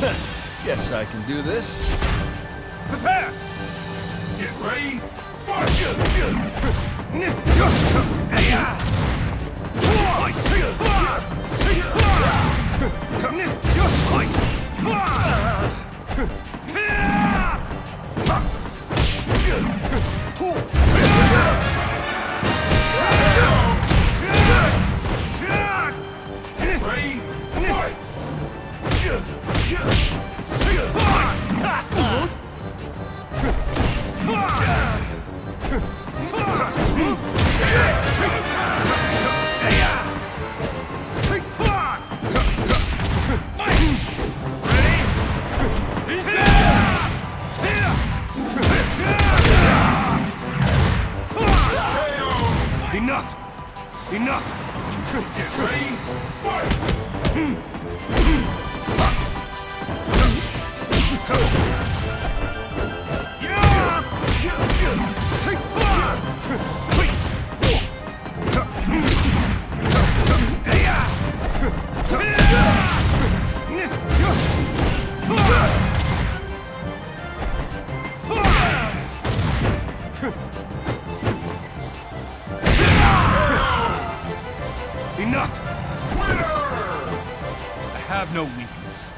Guess I can do this. Prepare! Get ready! Fight! Enough! Enough! Get ready, fight! Enough! I have no weakness.